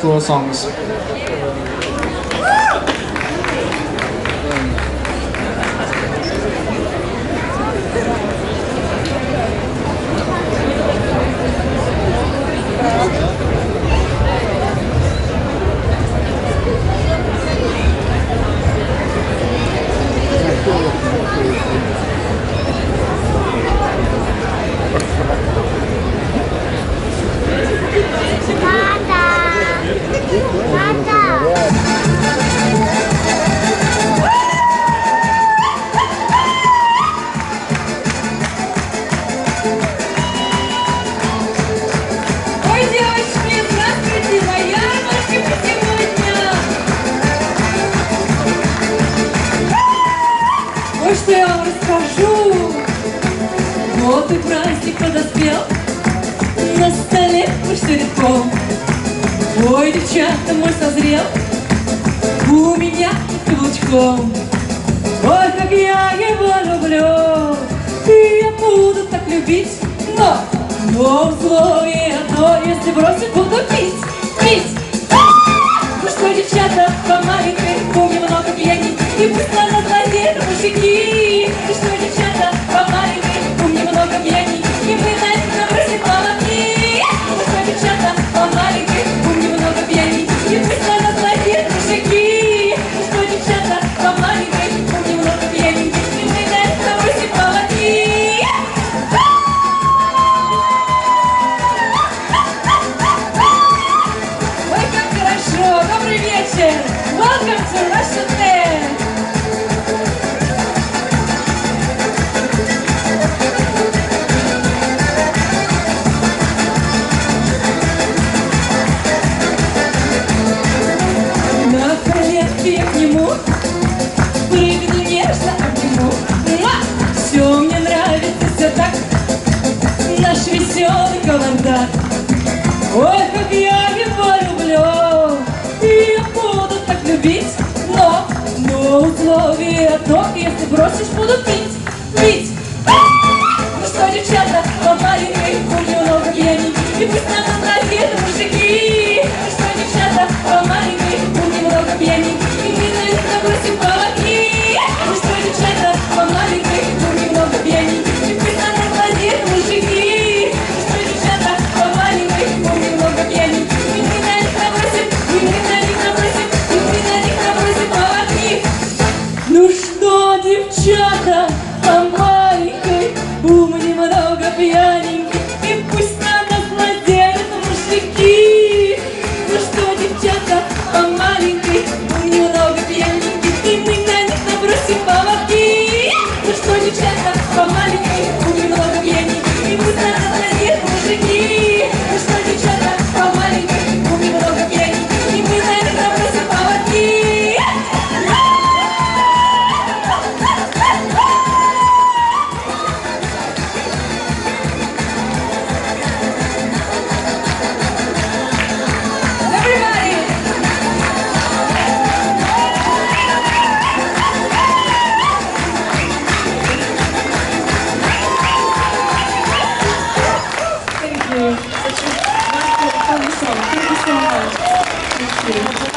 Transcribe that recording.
slow songs. подоспел На столе мы штырьком Ой, девчата, мой созрел У меня под каблучком. Ой, как я его люблю И я буду так любить Но, но условие одно Если бросить, буду пить, пить! А! Ну что, девчата, помогите Помним много пьяниц И пусть она Добрый вечер. Welcome to Russian Dance. На коленке к нему прыгну нежно обниму. Все мне нравится, все так. Наш веселый каландар. Ой, как я люблю. городок, а если бросишь, буду пить. I'm Amarinki, Grazie.